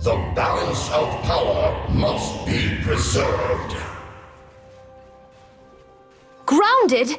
The balance of power must be preserved. Grounded?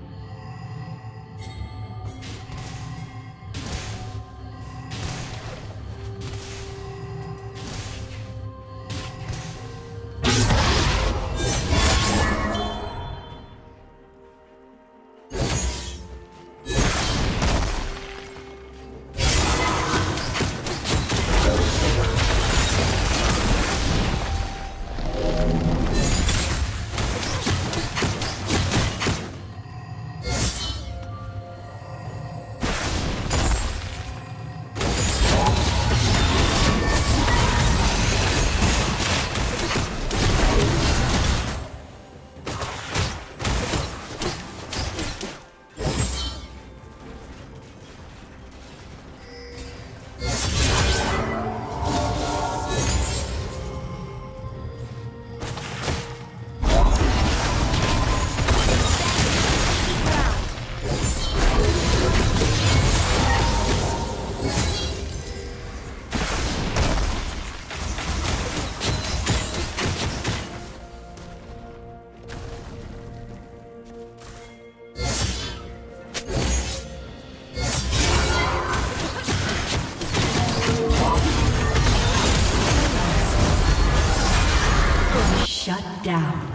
down.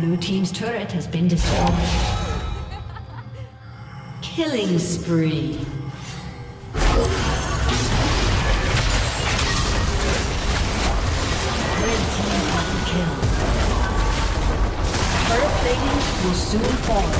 Blue Team's turret has been destroyed. Killing spree. Red team double kill. Turret plating will soon fall.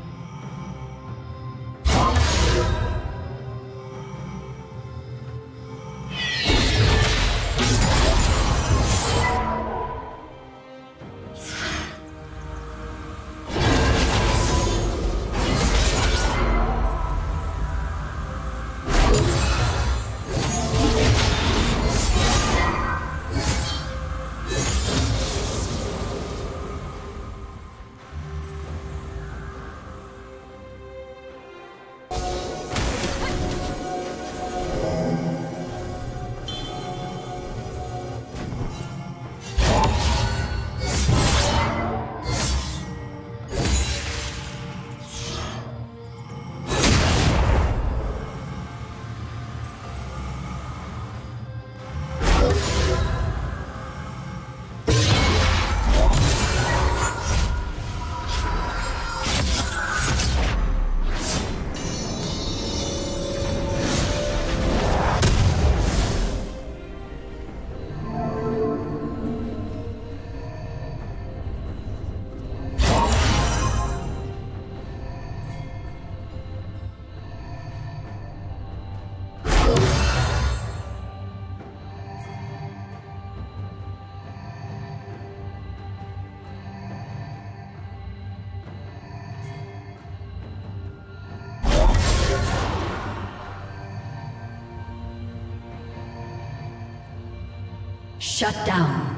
Shut down.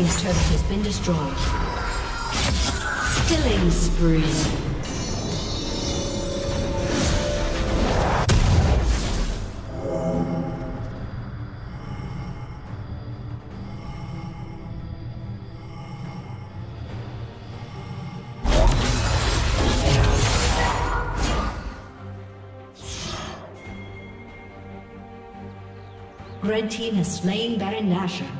Team's turret has been destroyed. Killing spree. Red team has slain Baron Nashor.